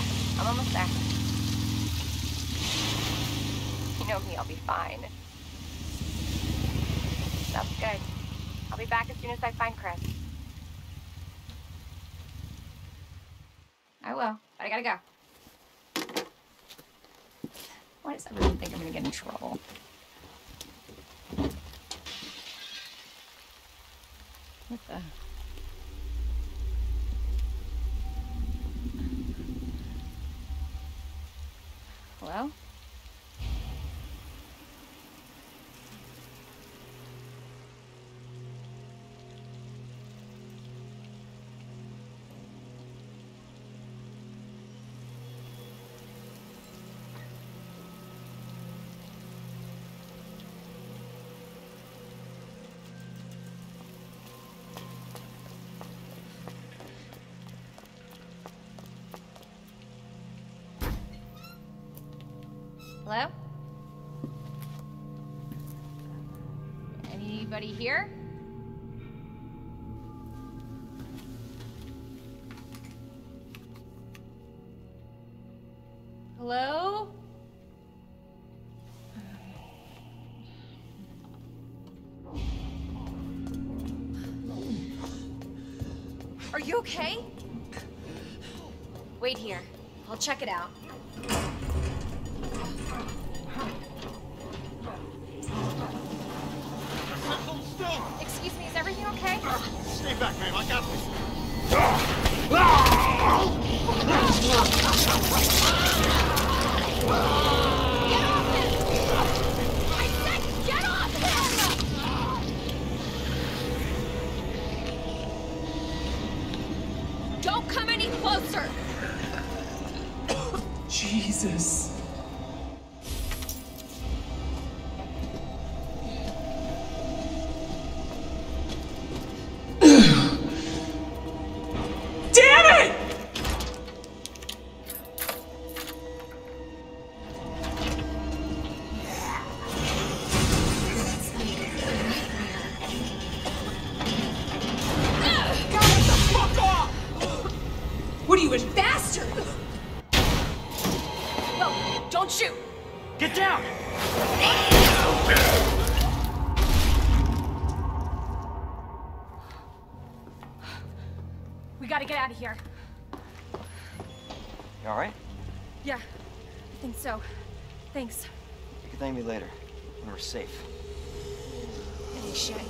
Yeah, I'm almost there. You know me, I'll be fine. That's good. I'll be back as soon as I find Chris. I will, but I gotta go. Why does everyone think I'm gonna get in trouble? What the? Hello? Anybody here? Hello? Are you okay? Wait here. I'll check it out. Still! Excuse me, is everything okay? Stay back, ma'am. I got this. Get off him! I said get off him! Don't come any closer! Jesus. Get down! We gotta get out of here. You alright? Yeah, I think so. Thanks. You can thank me later, when we're safe. Holy shit.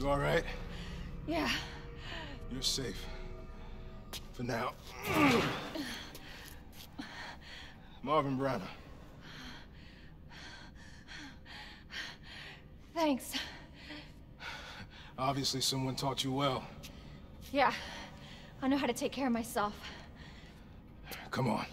You alright? Yeah. You're safe. For now. Marvin Branagh. Thanks. Obviously someone taught you well. Yeah. I know how to take care of myself. Come on.